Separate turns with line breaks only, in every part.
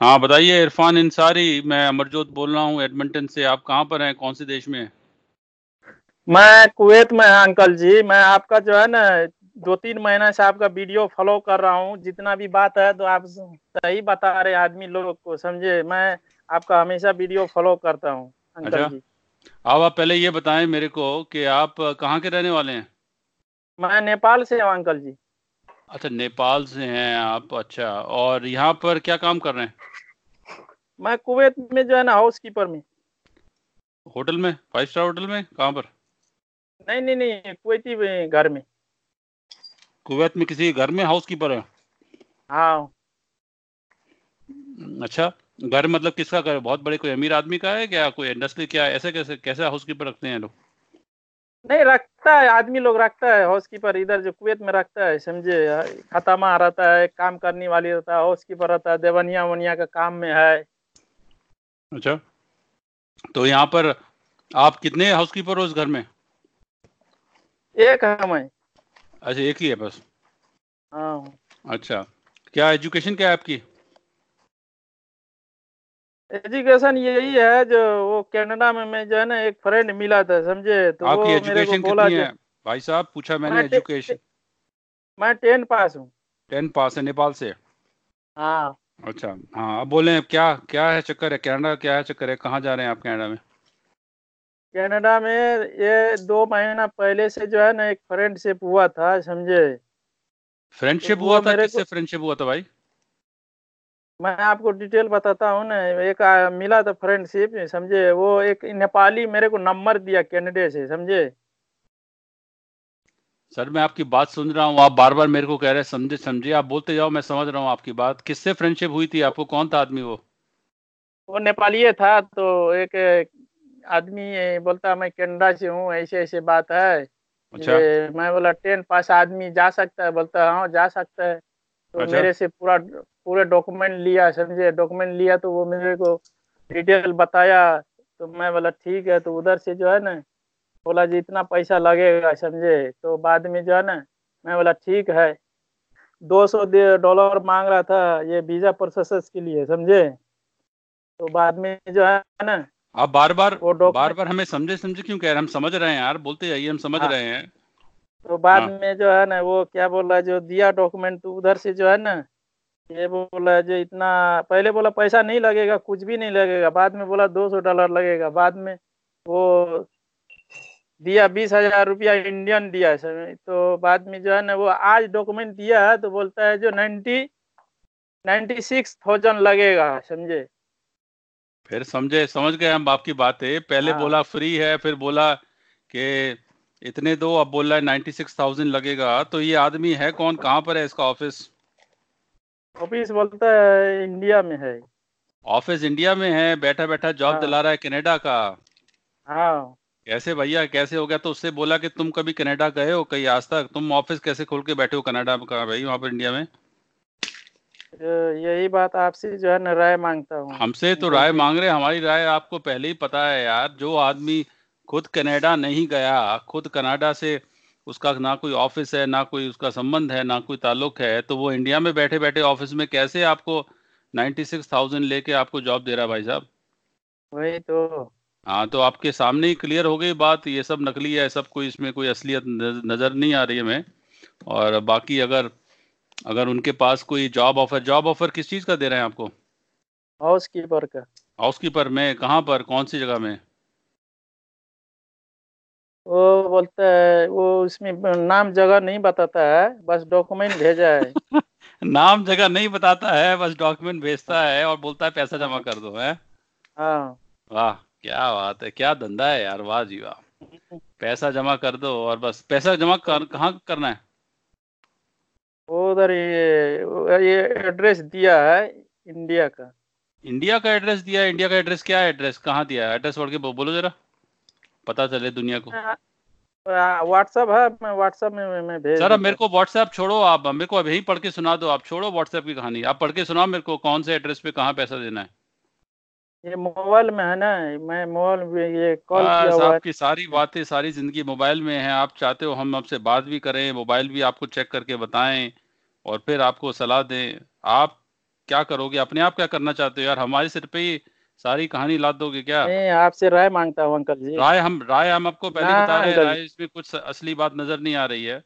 हाँ बताइए इरफान इंसारी मैं अमरजोत बोल रहा हूँ एडमिंटन से। आप कहाँ पर हैं? कौन से देश में हैं?
मैं कुवैत में है अंकल जी। मैं आपका जो है ना दो तीन महीना से आपका वीडियो फॉलो कर रहा हूँ। जितना भी बात है तो आप सही बता रहे आदमी लोग को समझे? मैं आपका हमेशा वीडियो फॉलो करता हूँ अंकल
अच्छा।
जी।
अब आप पहले ये बताएँ मेरे को कि आप कहाँ के रहने वाले हैं?
मैं नेपाल से हूँ अंकल जी।
अच्छा नेपाल से हैं आप अच्छा। और यहाँ पर क्या काम कर रहे हैं?
मैं कुवैत में जो है ना हाउस कीपर में।
होटल में? फाइव स्टार होटल में? कहाँ पर?
नहीं नहीं नहीं कुवैती घर में।
कुवैत में किसी घर में हाउस कीपर है?
हाँ।
अच्छा घर मतलब किसका घर बहुत बड़े कोई अमीर आदमी का है क्या? कोई इंडस्ट्री क्या ऐसे कैसे कैसे हाउस कीपर रखते हैं लोग?
नहीं रखता है आदमी लोग रखता है हाउस कीपर इधर जो कुवैत में रखता है समझे? खतामा रहता है काम करने वाली रहता है हाउस कीपर रहता है देवनिया वनिया का काम में है।
अच्छा तो यहाँ पर आप कितने हाउस कीपर हो उस घर में?
एक है मैं।
अच्छा एक ही है बस?
हाँ।
अच्छा क्या एजुकेशन क्या है आपकी?
एजुकेशन यही है जो वो कनाडा में मैं जो है ना एक फ्रेंड मिला था समझे? तो वो
आपकी
मेरे को
एजुकेशन
बोला
कितनी है? भाई साहब पूछा मैंने एजुकेशन
मैं टेन पास हूँ।
टेन पास है नेपाल से?
हाँ।
अच्छा हाँ अब बोले क्या क्या है चक्कर है? कनाडा क्या है चक्कर है? कहाँ जा रहे हैं आप कनाडा में?
कनाडा में ये दो महीना पहले से जो है ना एक फ्रेंडशिप हुआ था समझे?
फ्रेंडशिप
तो
हुआ था? किससे फ्रेंडशिप हुआ था भाई?
मैं आपको डिटेल बताता हूँ ना एक आ, मिला था फ्रेंडशिप समझे? वो एक नेपाली मेरे को नंबर दिया कनाडा से समझे?
सर मैं आपकी बात सुन रहा हूँ आप बार बार मेरे को कह रहे हैं समझे समझे आप बोलते जाओ मैं समझ रहा हूँ आपकी बात। किससे फ्रेंडशिप हुई थी? आपको कौन था आदमी वो?
वो नेपाली था तो एक आदमी बोलता मैं कैनेडा से हूँ ऐसे ऐसे बात है।
अच्छा।
मैं बोला टेन पास आदमी जा सकता है। बोलता हाँ जा सकता है। तो
अच्छा।
मेरे से पूरा पूरे डॉक्यूमेंट लिया समझे? डॉक्यूमेंट लिया तो वो मेरे को डिटेल बताया तो मैं बोला ठीक है। तो उधर से जो है ना बोला जी इतना पैसा लगेगा समझे? तो बाद में जो है ना मैं बोला ठीक है। दो सौ डॉलर मांग रहा था ये वीज़ा प्रोसेस के लिए समझे? तो बाद में जो है ना
आप बार बार बार बार हमें समझे समझे क्यों कह रहे हैं? हम समझ रहे हैं यार बोलते जाइए हम समझ
हाँ।
रहे हैं।
तो बाद
हाँ।
में जो है ना वो क्या बोला जो दिया डॉक्यूमेंट तो उधर से जो है ना ये बोला जो इतना पहले बोला पैसा नहीं लगेगा कुछ भी नहीं लगेगा बाद में बोला दो सौ डॉलर लगेगा बाद में वो दिया बीस हज़ार रुपया इंडियन दिया सर। तो बाद में जो है ना वो आज डॉक्यूमेंट दिया है तो बोलता है जो नाइन्टी नाइन्टी सिक्स थाउज़ेंड लगेगा समझे?
फिर समझे समझ गए हम आपकी बात। है पहले
हाँ।
बोला फ्री है फिर बोला कि इतने दो अब बोल रहा है नाइन्टी सिक्स थाउज़ेंड लगेगा तो ये आदमी है कौन? कहाँ पर है इसका ऑफ़िस
ऑफ़िस बोलता है इंडिया में है।
ऑफ़िस इंडिया में है बैठा बैठा जॉब
हाँ।
दिला रहा है कनाडा का।
हाँ।
कैसे भैया कैसे हो गया? तो उससे बोला कि तुम कभी कनाडा गए हो कहीं आज तक? तुम ऑफ़िस कैसे खोल के बैठे हो कनाडा का भाई वहाँ पर इंडिया में?
यही बात आपसे जो है ना राय माँगता हूँ।
हमसे तो राय मांग रहे हमारी राय आपको पहले ही पता है यार जो आदमी खुद कनाडा नहीं गया खुद कनाडा से उसका ना कोई ऑफ़िस है ना कोई उसका संबंध है ना कोई ताल्लुक है तो वो इंडिया में बैठे बैठे ऑफ़िस में कैसे आपको नाइन्टी सिक्स थाउज़ेंड लेके आपको जॉब दे रहा है भाई साहब?
वही तो।
हाँ तो आपके सामने ही क्लियर हो गई बात ये सब नकली है सब कोई इसमें कोई असलियत नज़र नहीं आ रही है मैं और बाकी अगर अगर उनके पास कोई जॉब ऑफ़र जॉब ऑफ़र किस चीज़ का दे रहे हैं आपको?
हाउस कीपर का।
हाउसकीपर में कहाँ पर कौन सी जगह में?
वो बोलता है वो उसमें नाम जगह नहीं बताता है बस डॉक्यूमेंट भेजा है।
नाम जगह नहीं बताता है बस डॉक्यूमेंट भेजता है और बोलता है पैसा जमा कर दो है?
हाँ।
वाह क्या बात है क्या धंधा है यार वाह जी वाह। पैसा जमा कर दो और बस पैसा जमा कर कहाँ करना है?
उधर ये ये एड्रेस दिया है इंडिया का।
इंडिया का एड्रेस दिया है इंडिया का एड्रेस क्या है एड्रेस कहाँ दिया है? एड्रेस पढ़ के बोलो जरा। पता चले दुनिया को।
व्हाट्सअप है मैं व्हाट्सअप में मैं, भेज
सर मेरे को व्हाट्सएप छोड़ो आप मेरे को अभी पढ़ के सुना दो आप छोड़ो व्हाट्सएप की कहानी। आप पढ़ के सुनाओ मेरे को कौन से एड्रेस पे कहाँ पैसा देना है।
ये मोबाइल में है ना मैं मोबाइल में ये कॉल किया हुआ है।
आपकी सारी बातें सारी ज़िंदगी मोबाइल में है आप चाहते हो हम आपसे बात भी करें मोबाइल भी आपको चेक करके बताएँ और फिर आपको सलाह दें। आप क्या करोगे? अपने आप क्या करना चाहते हो? यार हमारे सिर पे ही सारी कहानी लाद दोगे क्या?
आपसे राय माँगता हूँ अंकल जी।
राय हम राय हम आपको पहले बता रहे हैं राय इसमें कुछ असली बात नज़र नहीं आ रही है।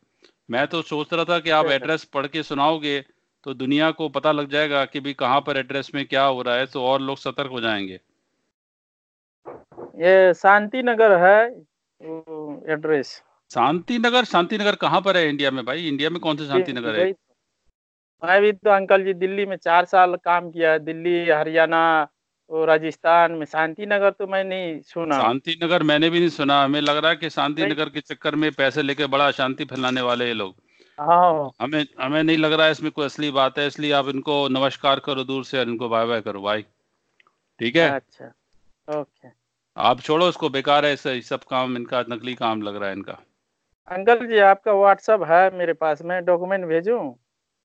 मैं तो सोच रहा था कि आप
अच्छा।
एड्रेस पढ़ के सुनाओगे तो दुनिया को पता लग जाएगा कि भाई कहाँ पर एड्रेस में क्या हो रहा है तो और लोग सतर्क हो जाएँगे।
ये शांति नगर है एड्रेस।
शांति नगर शांति नगर कहाँ पर है इंडिया में भाई? इंडिया में कौन सा शांति नगर है?
तो। मैं भी तो अंकल जी दिल्ली में चार साल काम किया है। दिल्ली हरियाणा और राजस्थान में शांति नगर तो मैं नहीं सुना।
शांति नगर मैंने भी नहीं सुना। हमें लग रहा है कि शांति नगर के चक्कर में पैसे लेके बड़ा अशांति फैलाने वाले ये लोग।
हाँ।
हमें हमें नहीं लग रहा है इसमें कोई असली बात है इसलिए आप इनको नमस्कार करो दूर से इनको बाय बाय करो। भाई ठीक है?
अच्छा। ओके।
आप छोड़ो इसको बेकार है इसे सब काम इनका नकली काम लग रहा है इनका।
अंकल जी आपका व्हाट्सएप है मेरे पास मैं डॉक्यूमेंट भेजूं?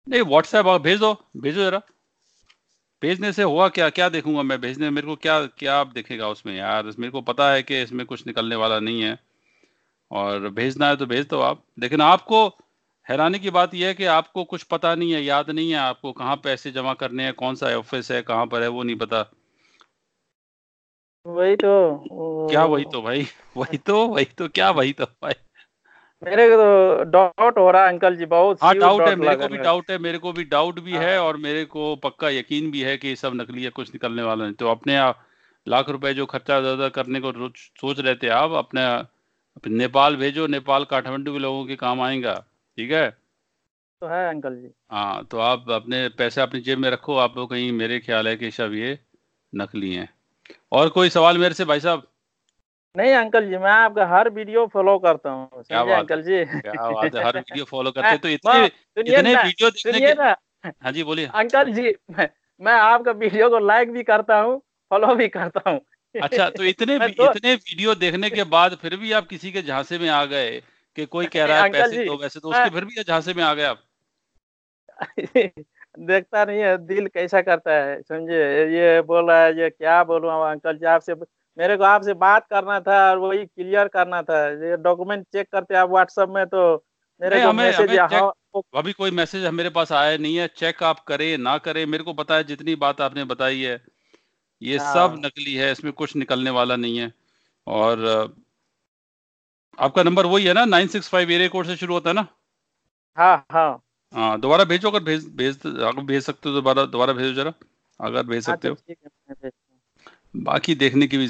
नहीं व्हाट्सएप भेज दो भेजो जरा। भेजने से हुआ क्या? क्या देखूँगा मैं? भेजने मेरे को क्या क्या आप देखेगा उसमें यार? मेरे को पता है कि इसमें कुछ निकलने वाला नहीं है। और भेजना है तो भेज दो आप। लेकिन आपको हैरानी की बात यह है कि आपको कुछ पता नहीं है याद नहीं है आपको कहाँ पैसे जमा करने हैं कौन सा ऑफ़िस है कहाँ पर है वो नहीं पता।
वही तो
क्या वही तो भाई? वही तो वही तो क्या वही तो भाई?
मेरे को तो डाउट हो रहा है अंकल जी बहुत
हाँ डाउट है मेरे को भी डाउट है मेरे को भी डाउट भी है
हाँ।
और मेरे को पक्का यकीन भी है कि सब नकली है कुछ निकलने वाला नहीं। तो अपने आप लाख रुपए जो खर्चा ज़्यादा करने को सोच रहे थे आप अपने अपने नेपाल भेजो नेपाल काठमांडू के लोगों के काम आएगा ठीक है?
तो है अंकल जी।
हाँ तो आप अपने पैसे अपनी जेब में रखो आप लोग कहीं मेरे ख्याल है कि सब ये नकली हैं। और कोई सवाल मेरे से भाई साहब?
नहीं अंकल जी मैं आपका हर वीडियो फॉलो करता हूँ अंकल जी?
क्या बात है हर वीडियो फॉलो करते तो इतने इतने वीडियो देखने के हाँ जी बोलिए।
अंकल जी मैं, मैं आपका वीडियो को लाइक भी करता हूँ फॉलो भी करता हूँ।
अच्छा तो इतने
तो-
इतने वीडियो देखने के बाद फिर भी आप किसी के झांसे में आ गए कि कोई कह रहा है पैसे दो वैसे तो उसके फिर भी झांसे में आ गए आप।
देखता नहीं है दिल कैसा करता है समझे? ये बोल रहा है ये क्या बोलूँ अंकल जी आपसे मेरे को आपसे बात करना था और वही क्लियर करना था। ये डॉक्यूमेंट चेक करते आप व्हाट्सएप में तो मेरे को मैसेज
अभी कोई मैसेज मेरे पास आया नहीं है। चेक आप करें ना करें मेरे को पता है जितनी बात आपने बताई है ये
हाँ।
सब नकली है इसमें कुछ निकलने वाला नहीं है। और आपका नंबर वही है ना nine six five area code से शुरू होता है ना?
हाँ हाँ।
हाँ दोबारा भेजो अगर भेज भेज अगर भेज सकते हो दोबारा दोबारा भेजो जरा अगर भेज सकते
हो। मैं भेजता हूँ।
बाकी देखने की भी